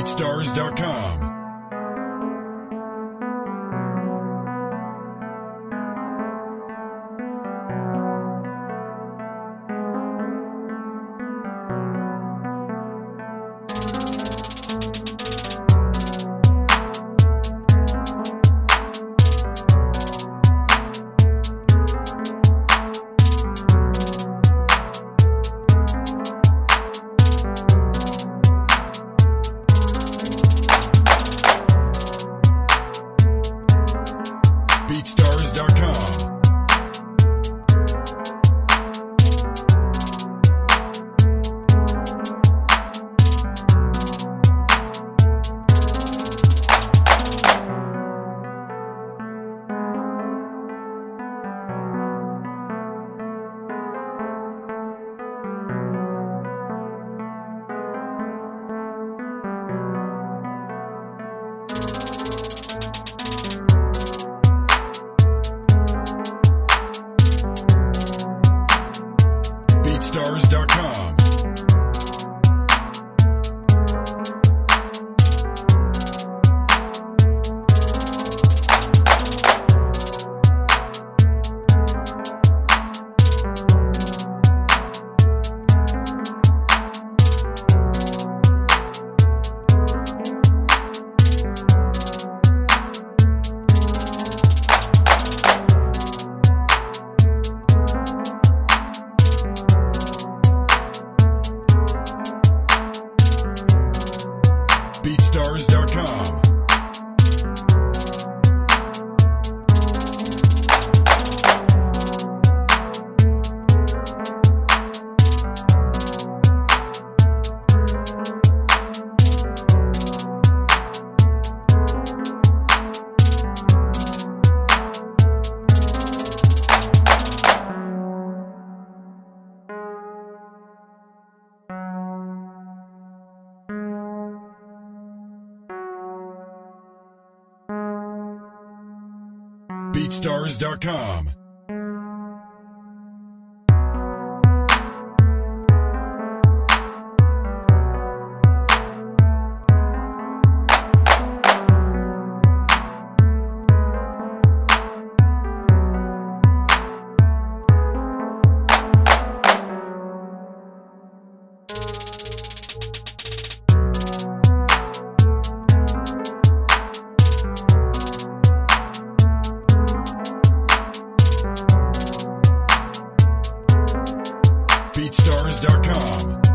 GoldStars.com. BeatStars.com. BeatStars.com. BeatStars.com. BeatStars.com. BeatStars.com. Stars.com.